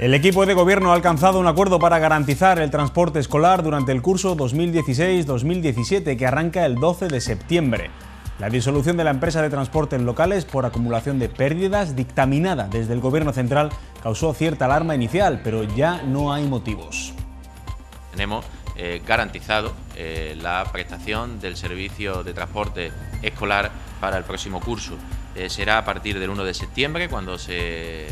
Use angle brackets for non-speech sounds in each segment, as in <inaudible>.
El equipo de gobierno ha alcanzado un acuerdo para garantizar el transporte escolar durante el curso 2016-2017 que arranca el 12 de septiembre. La disolución de la empresa de transportes locales por acumulación de pérdidas dictaminada desde el gobierno central causó cierta alarma inicial, pero ya no hay motivos. Tenemos eh, garantizado eh, la prestación del servicio de transporte escolar para el próximo curso. Eh, será a partir del 1 de septiembre cuando se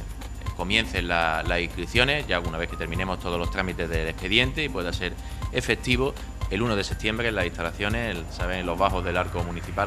comiencen las inscripciones, ya una vez que terminemos todos los trámites del expediente y pueda ser efectivo el 1 de septiembre en las instalaciones, saben, en los bajos del arco municipal.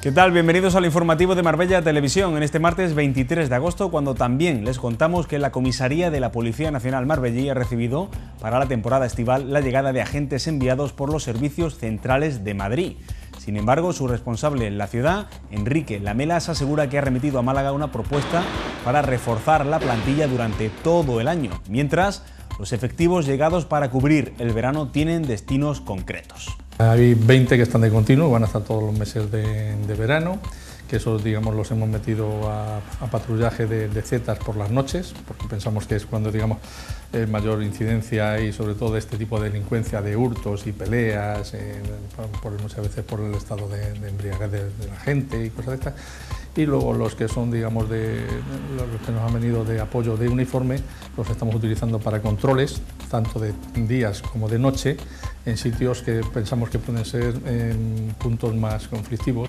¿Qué tal? Bienvenidos al informativo de Marbella Televisión en este martes 23 de agosto, cuando también les contamos que la comisaría de la Policía Nacional Marbellí ha recibido para la temporada estival la llegada de agentes enviados por los servicios centrales de Madrid. Sin embargo, su responsable en la ciudad, Enrique Lamelas, asegura que ha remitido a Málaga una propuesta para reforzar la plantilla durante todo el año, mientras los efectivos llegados para cubrir el verano tienen destinos concretos. Hay 20 que están de continuo, van a estar todos los meses de, verano que esos digamos los hemos metido a, patrullaje de, de, zetas por las noches, porque pensamos que es cuando digamos eh, mayor incidencia y sobre todo este tipo de delincuencia de hurtos y peleas, por, muchas veces por el estado de, embriaguez de, la gente y cosas de estas. Y luego los que son, digamos, de, los que nos han venido de apoyo de uniforme, los estamos utilizando para controles, tanto de días como de noche, en sitios que pensamos que pueden ser en puntos más conflictivos.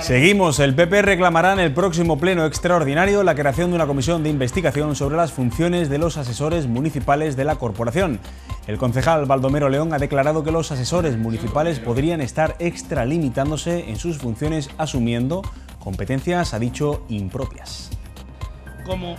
Seguimos. El PP reclamará en el próximo pleno extraordinario la creación de una comisión de investigación sobre las funciones de los asesores municipales de la corporación. El concejal Baldomero León ha declarado que los asesores municipales podrían estar extralimitándose en sus funciones asumiendo competencias, ha dicho, impropias. Como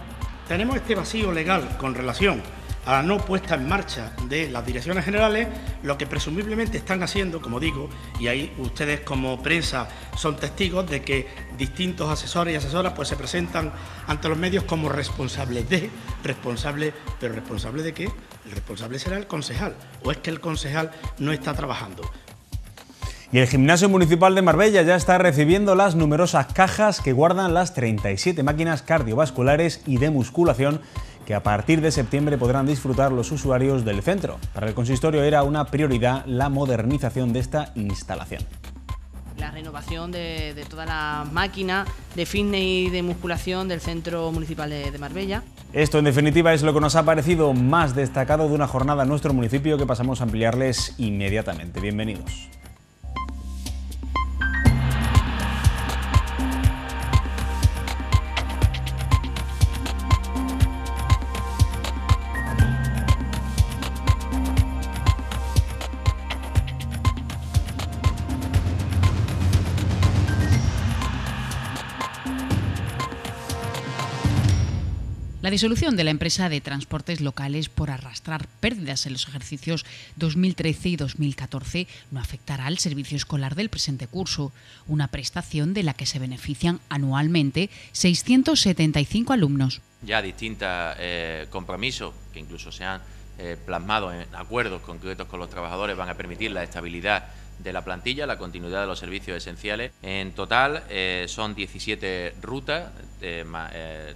tenemos este vacío legal con relación a la no puesta en marcha de las direcciones generales, lo que presumiblemente están haciendo, como digo, y ahí ustedes como prensa son testigos de que distintos asesores y asesoras pues se presentan ante los medios como responsables de, responsable, pero responsable de qué? El responsable será el concejal, o es que el concejal no está trabajando. Y el Gimnasio Municipal de Marbella ya está recibiendo las numerosas cajas que guardan las 37 máquinas cardiovasculares y de musculación que a partir de septiembre podrán disfrutar los usuarios del centro. Para el consistorio era una prioridad la modernización de esta instalación la renovación de, toda la máquina de fitness y de musculación del Centro Municipal de, de, Marbella. Esto en definitiva es lo que nos ha parecido más destacado de una jornada en nuestro municipio que pasamos a ampliarles inmediatamente. Bienvenidos. La disolución de la empresa de transportes locales por arrastrar pérdidas en los ejercicios 2013 y 2014 no afectará al servicio escolar del presente curso, una prestación de la que se benefician anualmente 675 alumnos. Ya distintos eh, compromisos que incluso se han eh, plasmado en acuerdos concretos con los trabajadores van a permitir la estabilidad de la plantilla, la continuidad de los servicios esenciales. En total eh, son 17 rutas, de,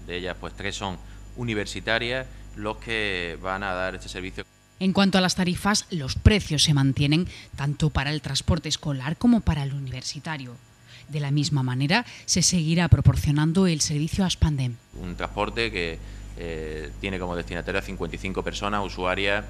de ellas pues tres son universitarias los que van a dar este servicio. En cuanto a las tarifas, los precios se mantienen tanto para el transporte escolar como para el universitario. De la misma manera, se seguirá proporcionando el servicio Aspandem. Un transporte que eh, tiene como destinatario a 55 personas usuarias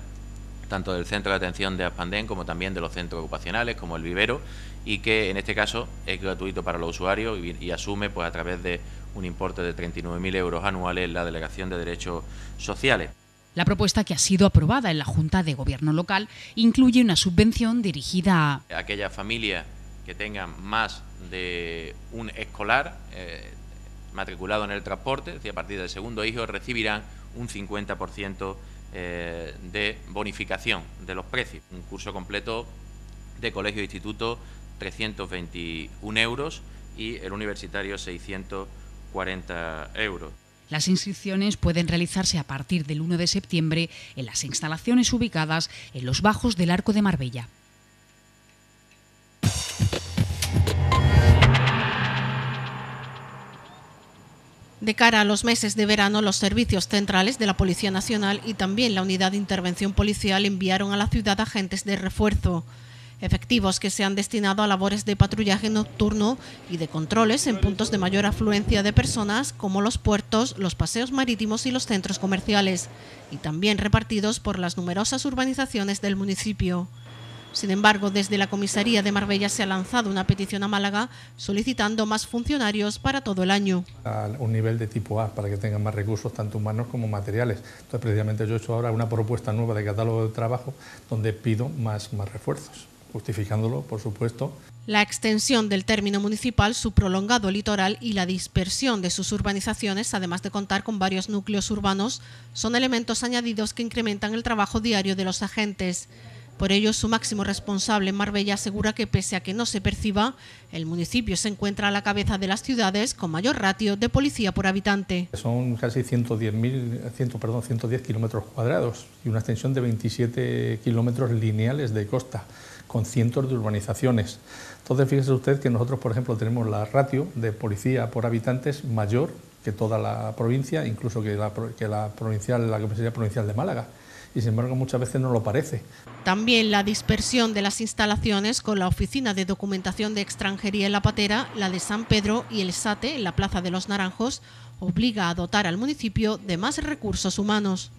tanto del centro de atención de Aspandem como también de los centros ocupacionales como el vivero y que en este caso es gratuito para los usuarios y, y asume pues a través de un importe de 39.000 euros anuales la Delegación de Derechos Sociales. La propuesta que ha sido aprobada en la Junta de Gobierno local incluye una subvención dirigida a aquellas familias que tengan más de un escolar eh, matriculado en el transporte, es decir, a partir del segundo hijo recibirán un 50% eh, de bonificación de los precios. Un curso completo de colegio e instituto 321 euros y el universitario 600 40 euros. Las inscripciones pueden realizarse a partir del 1 de septiembre en las instalaciones ubicadas en los bajos del Arco de Marbella. De cara a los meses de verano, los servicios centrales de la Policía Nacional y también la Unidad de Intervención Policial enviaron a la ciudad agentes de refuerzo, efectivos que se han destinado a labores de patrullaje nocturno y de controles en puntos de mayor afluencia de personas como los puertos, los paseos marítimos y los centros comerciales, y también repartidos por las numerosas urbanizaciones del municipio. Sin embargo, desde la comisaría de Marbella se ha lanzado una petición a Málaga solicitando más funcionarios para todo el año. A un nivel de tipo A, para que tengan más recursos, tanto humanos como materiales. Entonces, precisamente yo he hecho ahora una propuesta nueva de catálogo de trabajo donde pido más, más refuerzos, justificándolo, por supuesto. La extensión del término municipal, su prolongado litoral y la dispersión de sus urbanizaciones, además de contar con varios núcleos urbanos, son elementos añadidos que incrementan el trabajo diario de los agentes. Por ello, su máximo responsable Marbella asegura que pese a que no se perciba, el municipio se encuentra a la cabeza de las ciudades con mayor ratio de policía por habitante. Son casi 110, 100, perdón, 110 kilómetros cuadrados y una extensión de 27 kilómetros lineales de costa, con cientos de urbanizaciones. Entonces, fíjese usted que nosotros, por ejemplo, tenemos la ratio de policía por habitantes mayor que toda la provincia, incluso que la, que la provincial, la Comisaría Provincial de Málaga y sin embargo muchas veces no lo parece. También la dispersión de las instalaciones con la Oficina de Documentación de Extranjería en La Patera, la de San Pedro y el SATE en la Plaza de los Naranjos obliga a dotar al municipio de más recursos humanos.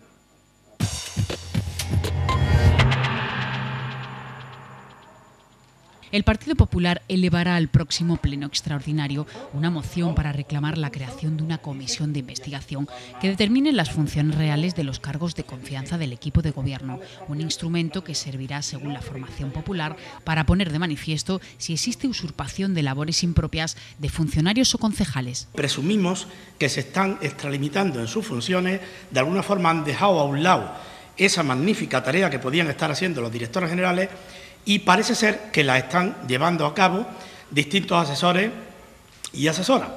El Partido Popular elevará al próximo Pleno Extraordinario una moción para reclamar la creación de una comisión de investigación que determine las funciones reales de los cargos de confianza del equipo de gobierno, un instrumento que servirá, según la formación popular, para poner de manifiesto si existe usurpación de labores impropias de funcionarios o concejales. Presumimos que se están extralimitando en sus funciones, de alguna forma han dejado a un lado esa magnífica tarea que podían estar haciendo los directores generales y parece ser que la están llevando a cabo distintos asesores y asesoras.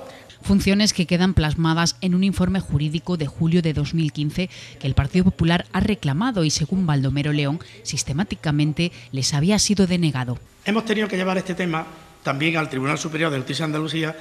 Funciones que quedan plasmadas en un informe jurídico de julio de 2015 que el Partido Popular ha reclamado y, según Baldomero León, sistemáticamente les había sido denegado. Hemos tenido que llevar este tema también al Tribunal Superior de Justicia de Andalucía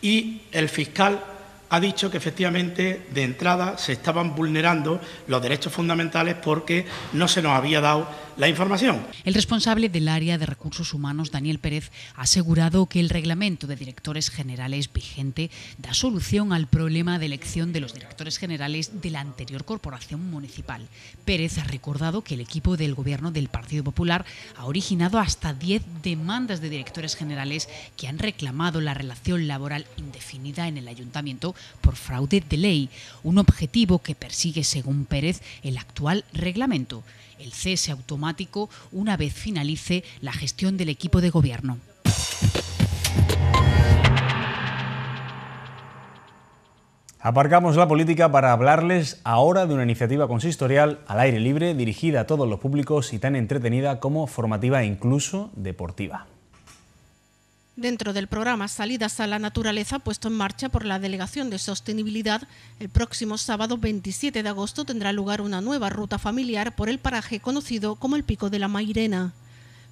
y el fiscal ha dicho que efectivamente de entrada se estaban vulnerando los derechos fundamentales porque no se nos había dado la información. El responsable del área de recursos humanos, Daniel Pérez, ha asegurado que el reglamento de directores generales vigente da solución al problema de elección de los directores generales de la anterior corporación municipal. Pérez ha recordado que el equipo del gobierno del Partido Popular ha originado hasta 10 demandas de directores generales que han reclamado la relación laboral indefinida en el ayuntamiento por fraude de ley, un objetivo que persigue, según Pérez, el actual reglamento el cese automático una vez finalice la gestión del equipo de gobierno. Aparcamos la política para hablarles ahora de una iniciativa consistorial al aire libre dirigida a todos los públicos y tan entretenida como formativa e incluso deportiva. Dentro del programa Salidas a la Naturaleza puesto en marcha por la Delegación de Sostenibilidad, el próximo sábado 27 de agosto tendrá lugar una nueva ruta familiar por el paraje conocido como el Pico de la Mairena.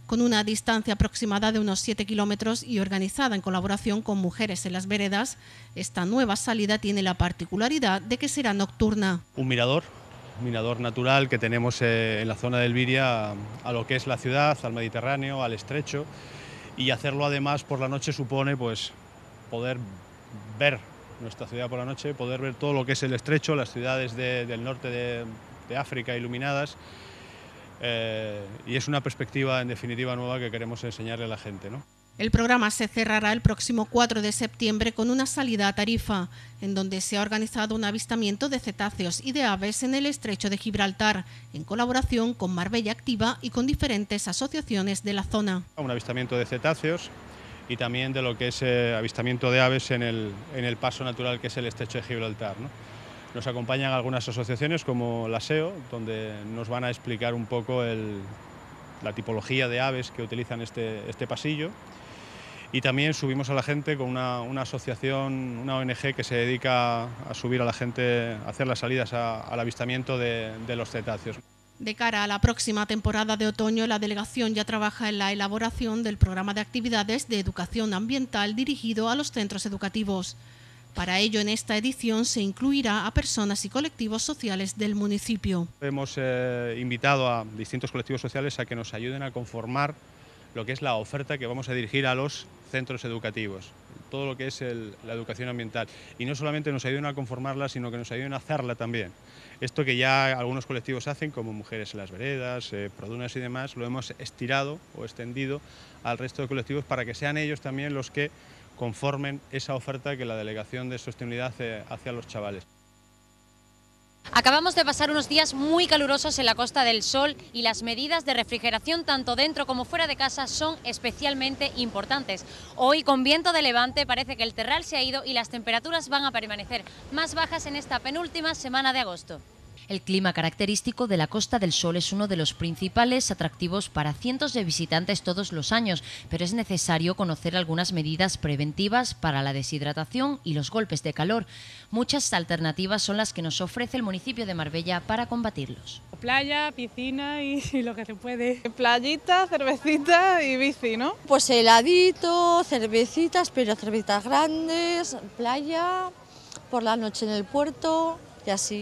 Con una distancia aproximada de unos 7 kilómetros y organizada en colaboración con Mujeres en las Veredas, esta nueva salida tiene la particularidad de que será nocturna. Un mirador, mirador natural que tenemos eh, en la zona del Viria a lo que es la ciudad, al Mediterráneo, al Estrecho y hacerlo además por la noche supone pues poder ver nuestra ciudad por la noche, poder ver todo lo que es el estrecho, las ciudades del norte de, África iluminadas eh, y es una perspectiva en definitiva nueva que queremos enseñarle a la gente. ¿no? El programa se cerrará el próximo 4 de septiembre con una salida a Tarifa, en donde se ha organizado un avistamiento de cetáceos y de aves en el estrecho de Gibraltar, en colaboración con Marbella Activa y con diferentes asociaciones de la zona. Un avistamiento de cetáceos y también de lo que es eh, avistamiento de aves en el, paso natural que es el estrecho de Gibraltar. Nos acompañan algunas asociaciones como la SEO, donde nos van a explicar un poco la tipología de aves que utilizan este, este pasillo y también subimos a la gente con una, asociación, una ONG que se dedica a subir a la gente, a hacer las salidas al avistamiento de, de los cetáceos. De cara a la próxima temporada de otoño, la delegación ya trabaja en la elaboración del programa de actividades de educación ambiental dirigido a los centros educativos. Para ello, en esta edición se incluirá a personas y colectivos sociales del municipio. Hemos eh, invitado a distintos colectivos sociales a que nos ayuden a conformar lo que es la oferta que vamos a dirigir a los centros educativos, todo lo que es la educación ambiental. Y no solamente nos ayuden a conformarla, sino que nos ayuden a hacerla también. Esto que ya algunos colectivos hacen, como Mujeres en las Veredas, eh, Produnas y demás, lo hemos estirado o extendido al resto de colectivos para que sean ellos también los que conformen esa oferta que la Delegación de Sostenibilidad hace hacia los chavales. Acabamos de pasar unos días muy calurosos en la Costa del Sol y las medidas de refrigeración tanto dentro como fuera de casa son especialmente importantes. Hoy con viento de levante parece que el terral se ha ido y las temperaturas van a permanecer más bajas en esta penúltima semana de agosto. El clima característico de la Costa del Sol es uno de los principales atractivos para cientos de visitantes todos los años, pero es necesario conocer algunas medidas preventivas para la deshidratación y los golpes de calor. Muchas alternativas son las que nos ofrece el municipio de Marbella para combatirlos. Playa, piscina y, <laughs> lo que se puede. Playita, cervecita y bici, ¿no? Pues heladito, cervecitas, pero cervecitas grandes, playa, por la noche en el puerto,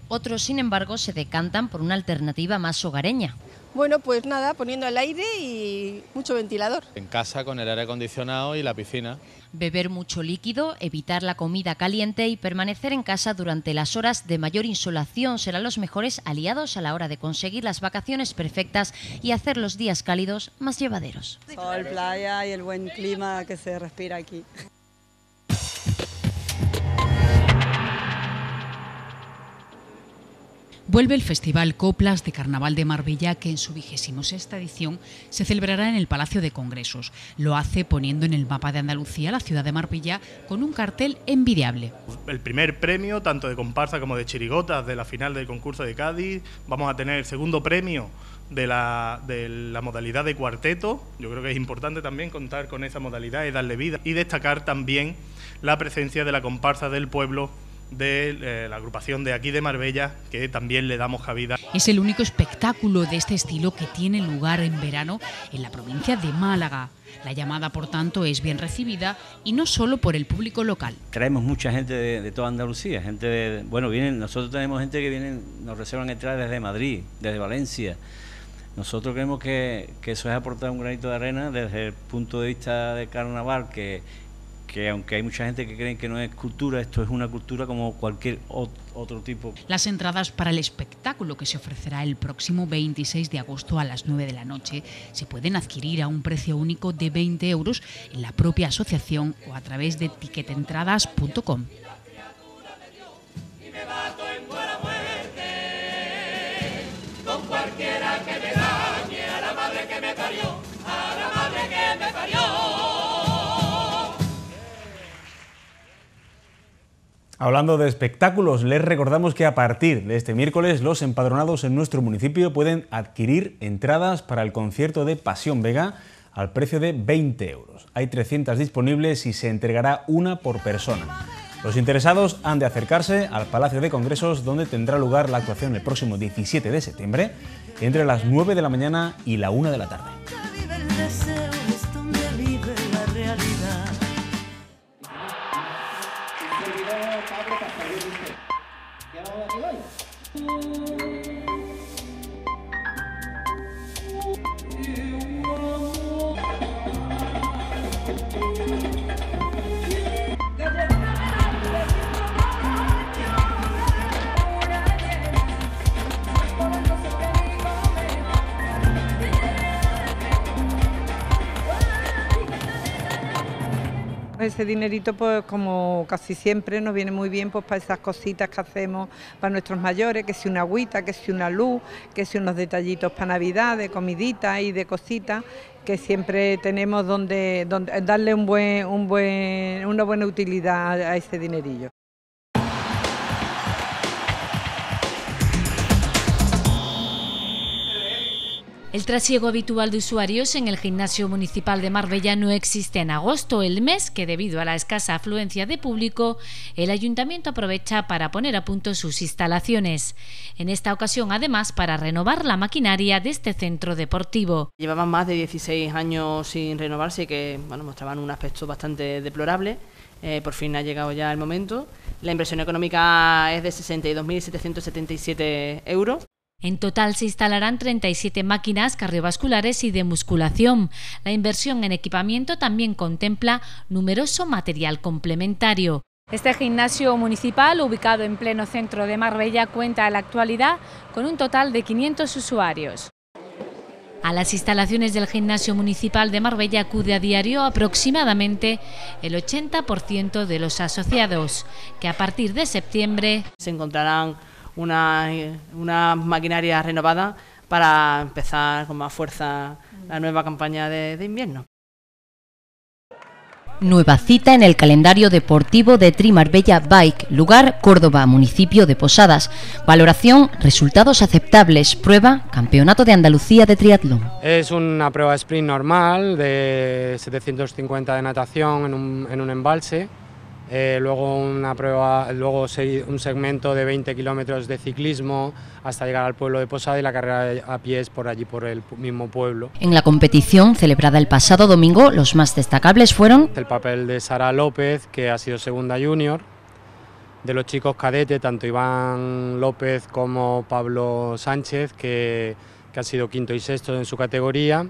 otros, sin embargo, se decantan por una alternativa más hogareña. Bueno, pues nada, poniendo el aire y mucho ventilador. En casa con el aire acondicionado y la piscina. Beber mucho líquido, evitar la comida caliente y permanecer en casa durante las horas de mayor insolación serán los mejores aliados a la hora de conseguir las vacaciones perfectas y hacer los días cálidos más llevaderos. Sol, playa y el buen clima que se respira aquí. Vuelve el Festival Coplas de Carnaval de Marbella, que en su vigésimo sexta edición se celebrará en el Palacio de Congresos. Lo hace poniendo en el mapa de Andalucía la ciudad de Marbella con un cartel envidiable. El primer premio, tanto de comparsa como de chirigotas, de la final del concurso de Cádiz. Vamos a tener el segundo premio de la, de la modalidad de cuarteto. Yo creo que es importante también contar con esa modalidad y darle vida. Y destacar también la presencia de la comparsa del pueblo de eh, la agrupación de aquí de Marbella, que también le damos cabida. Es el único espectáculo de este estilo que tiene lugar en verano en la provincia de Málaga. La llamada, por tanto, es bien recibida y no solo por el público local. Traemos mucha gente de, toda Andalucía, gente de, bueno, vienen, nosotros tenemos gente que vienen, nos reservan entradas desde Madrid, desde Valencia. Nosotros creemos que, que eso es aportar un granito de arena desde el punto de vista de carnaval, que que aunque hay mucha gente que cree que no es cultura, esto es una cultura como cualquier otro tipo. Las entradas para el espectáculo que se ofrecerá el próximo 26 de agosto a las 9 de la noche se pueden adquirir a un precio único de 20 euros en la propia asociación o a través de tiquetentradas.com. cualquiera que me a la madre que me parió, a la madre que me parió. Hablando de espectáculos, les recordamos que a partir de este miércoles los empadronados en nuestro municipio pueden adquirir entradas para el concierto de Pasión Vega al precio de 20 euros. Hay 300 disponibles y se entregará una por persona. Los interesados han de acercarse al Palacio de Congresos donde tendrá lugar la actuación el próximo 17 de septiembre entre las 9 de la mañana y la 1 de la tarde. Ese dinerito, pues como casi siempre, nos viene muy bien pues para esas cositas que hacemos para nuestros mayores, que si una agüita, que si una luz, que si unos detallitos para Navidad, de comidita y de cositas, que siempre tenemos donde, donde darle un buen, un buen, una buena utilidad a ese dinerillo. El trasiego habitual de usuarios en el gimnasio municipal de Marbella no existe en agosto, el mes que debido a la escasa afluencia de público, el ayuntamiento aprovecha para poner a punto sus instalaciones. En esta ocasión, además, para renovar la maquinaria de este centro deportivo. Llevaban más de 16 años sin renovarse y que bueno, mostraban un aspecto bastante deplorable. Eh, por fin ha llegado ya el momento La inversión económica es de 62.777 euros. En total se instalarán 37 máquinas cardiovasculares y de musculación. La inversión en equipamiento también contempla numeroso material complementario. Este gimnasio municipal, ubicado en pleno centro de Marbella, cuenta en la actualidad con un total de 500 usuarios. A las instalaciones del gimnasio municipal de Marbella acude a diario aproximadamente el 80% de los asociados, que a partir de septiembre se encontrarán una, una maquinaria renovada para empezar con más fuerza la nueva campaña de, de invierno. Nueva cita en el calendario deportivo de Trimarbella Bike, lugar Córdoba, municipio de Posadas. Valoración, resultados aceptables. Prueba, Campeonato de Andalucía de Triatlón. Es una prueba sprint normal de 750 de natación en un, en un embalse eh, luego una prueba, luego un segmento de 20 kilómetros de ciclismo hasta llegar al pueblo de Posada y la carrera a pies por allí, por el mismo pueblo. En la competición celebrada el pasado domingo, los más destacables fueron... El papel de Sara López, que ha sido segunda junior, de los chicos cadete, tanto Iván López como Pablo Sánchez, que, que han sido quinto y sexto en su categoría,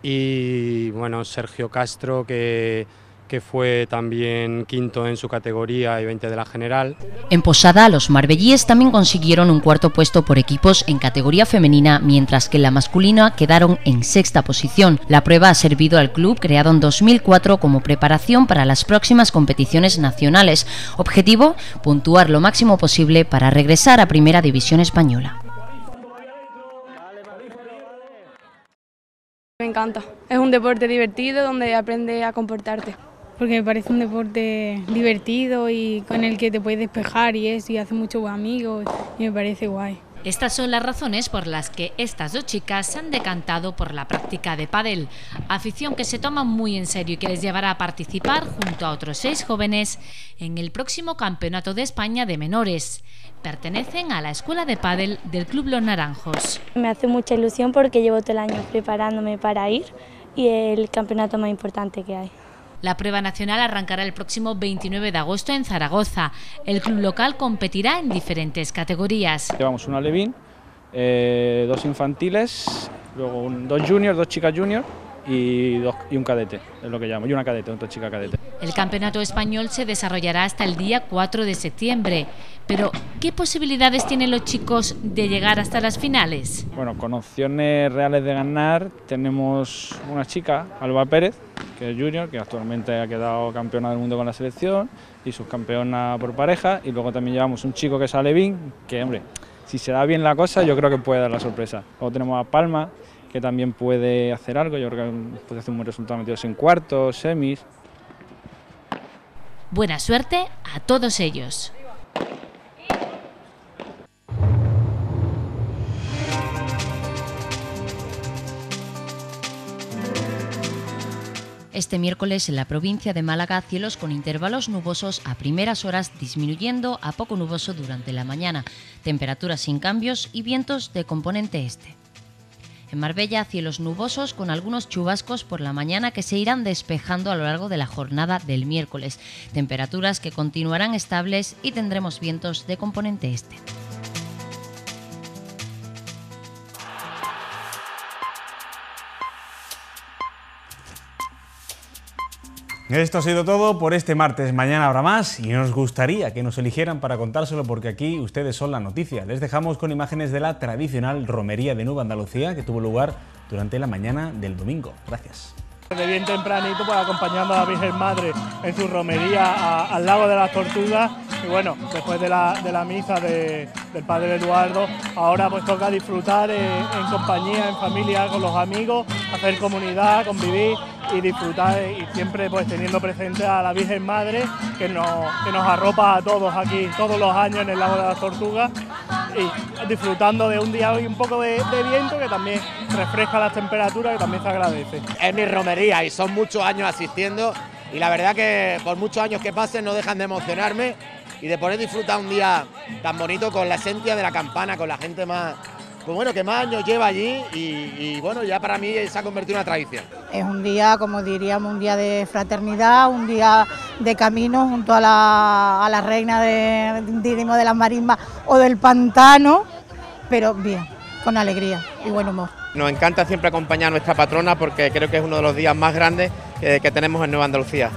y bueno, Sergio Castro, que que fue también quinto en su categoría y 20 de la general. En Posada, los marbellíes también consiguieron un cuarto puesto por equipos en categoría femenina, mientras que en la masculina quedaron en sexta posición. La prueba ha servido al club creado en 2004 como preparación para las próximas competiciones nacionales. Objetivo, puntuar lo máximo posible para regresar a Primera División Española. Me encanta. Es un deporte divertido donde aprendes a comportarte porque me parece un deporte divertido y con el que te puedes despejar y eso, y hace muchos amigos y me parece guay. Estas son las razones por las que estas dos chicas se han decantado por la práctica de pádel, afición que se toma muy en serio y que les llevará a participar junto a otros seis jóvenes en el próximo Campeonato de España de Menores. Pertenecen a la Escuela de Pádel del Club Los Naranjos. Me hace mucha ilusión porque llevo todo el año preparándome para ir y el campeonato más importante que hay. La prueba nacional arrancará el próximo 29 de agosto en Zaragoza. El club local competirá en diferentes categorías. Llevamos una Levin, eh, dos infantiles, luego dos juniors, dos chicas juniors y, dos, y un cadete, es lo que llamo, y una cadete, otra chica cadete. El campeonato español se desarrollará hasta el día 4 de septiembre, pero ¿qué posibilidades tienen los chicos de llegar hasta las finales? Bueno, con opciones reales de ganar tenemos una chica, Alba Pérez, que es junior, que actualmente ha quedado campeona del mundo con la selección y subcampeona por pareja, y luego también llevamos un chico que es Alevín, que hombre, si se da bien la cosa yo creo que puede dar la sorpresa. Luego tenemos a Palma, que también puede hacer algo, yo creo que puede hacer un buen resultado metidos en cuartos, semis. Buena suerte a todos ellos. Este miércoles en la provincia de Málaga cielos con intervalos nubosos a primeras horas disminuyendo a poco nuboso durante la mañana, temperaturas sin cambios y vientos de componente este. En Marbella, cielos nubosos con algunos chubascos por la mañana que se irán despejando a lo largo de la jornada del miércoles. Temperaturas que continuarán estables y tendremos vientos de componente este. Esto ha sido todo por este martes. Mañana habrá más y nos gustaría que nos eligieran para contárselo porque aquí ustedes son la noticia. Les dejamos con imágenes de la tradicional romería de Nueva Andalucía que tuvo lugar durante la mañana del domingo. Gracias. De bien tempranito, pues acompañando a la Virgen Madre en su romería al lago de las Tortugas. Y bueno, después de la, de misa del Padre Eduardo, ahora pues toca disfrutar en compañía, en familia, con los amigos, hacer comunidad, convivir y disfrutar y siempre pues teniendo presente a la Virgen Madre que nos, que nos arropa a todos aquí todos los años en el lago de las Tortugas y disfrutando de un día hoy un poco de, viento que también refresca las temperaturas y también se agradece. Es mi romería y son muchos años asistiendo y la verdad que por muchos años que pasen no dejan de emocionarme y de poder disfrutar un día tan bonito con la esencia de la campana, con la gente más, pues bueno, que más años lleva allí y, bueno, ya para mí se ha convertido en una tradición. Es un día, como diríamos, un día de fraternidad, un día de camino junto a la, a la reina de, diríamos, de las marismas o del pantano, pero bien, con alegría y buen humor. Nos encanta siempre acompañar a nuestra patrona porque creo que es uno de los días más grandes eh, que tenemos en Nueva Andalucía.